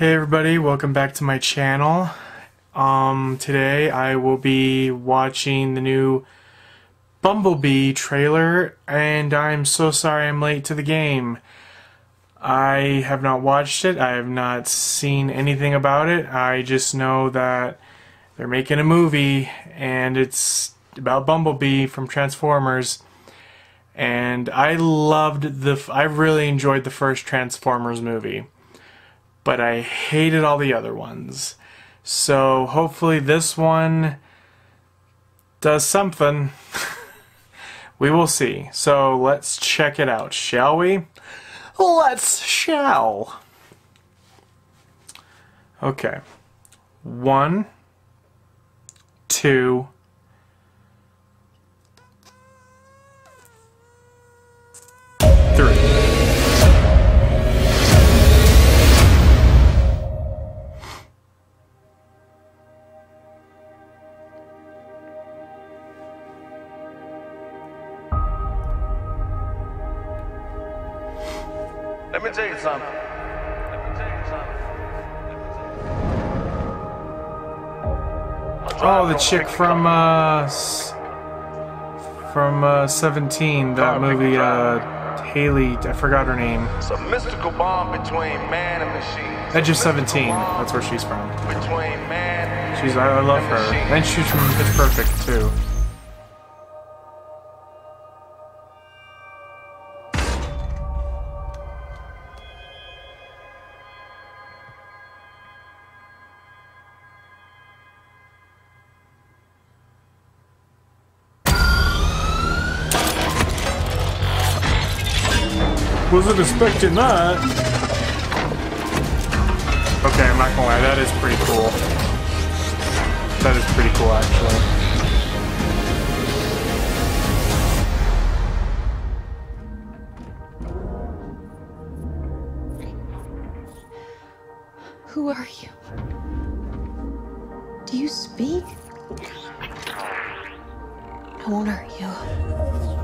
Hey everybody, welcome back to my channel. Um, today I will be watching the new Bumblebee trailer, and I'm so sorry I'm late to the game. I have not watched it, I have not seen anything about it, I just know that they're making a movie, and it's about Bumblebee from Transformers, and I loved the, I really enjoyed the first Transformers movie but I hated all the other ones. So hopefully this one does something. we will see. So let's check it out, shall we? Let's shall. Okay. One, two, Let me tell you something. Let me tell you something. Oh, the chick from uh from uh 17, that movie uh Hailee, I forgot her name. It's a mystical bond between man and machine. Edge of 17, that's where she's from. Between man She's I, I love her. And she's from Pitch Perfect too. Wasn't expecting that. Okay, I'm not gonna lie, that is pretty cool. That is pretty cool, actually. Who are you? Do you speak? I won't hurt you.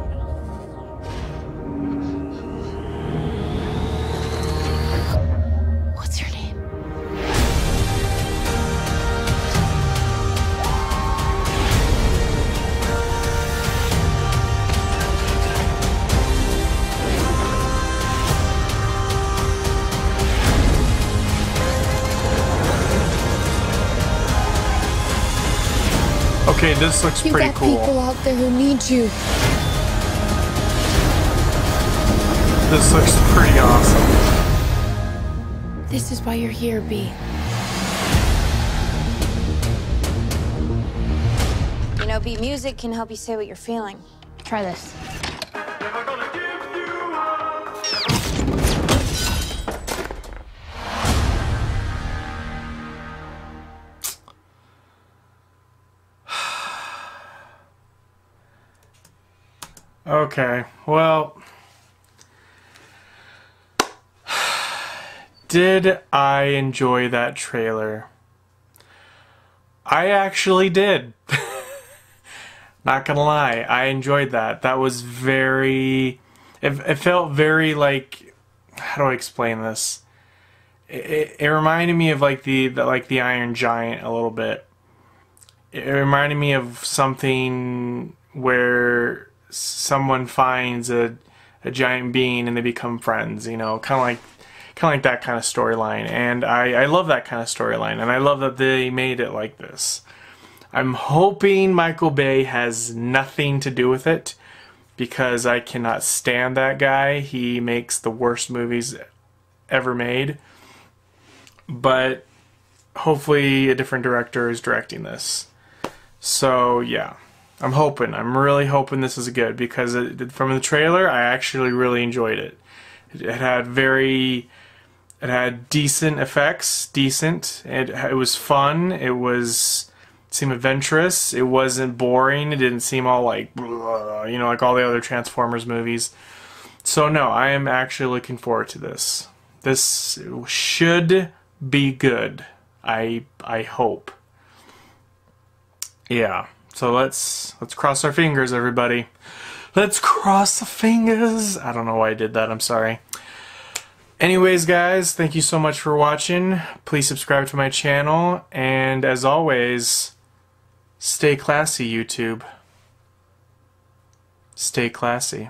Okay, this looks You pretty got cool. people out there who need you. This looks pretty awesome. This is why you're here, B. You know, B, music can help you say what you're feeling. Try this. Okay, well. Did I enjoy that trailer? I actually did. Not gonna lie, I enjoyed that. That was very. It, it felt very like. How do I explain this? It, it, it reminded me of like the, the like the Iron Giant a little bit. It reminded me of something where someone finds a a giant being and they become friends. You know, kind of like kind of like that kind of storyline. And I I love that kind of storyline, and I love that they made it like this. I'm hoping Michael Bay has nothing to do with it because I cannot stand that guy. He makes the worst movies ever made. But hopefully a different director is directing this. So, yeah. I'm hoping. I'm really hoping this is good because it, from the trailer, I actually really enjoyed it. It, had very it had decent effects, decent. It it was fun. It was seemed adventurous. It wasn't boring. It didn't seem all like you know like all the other Transformers movies. So no, I am actually looking forward to this. This should be good. I I hope. Yeah. So let's let's cross our fingers, everybody. Let's cross the fingers. I don't know why I did that. I'm sorry. Anyways, guys, thank you so much for watching. Please subscribe to my channel, and as always, stay classy, YouTube. Stay classy.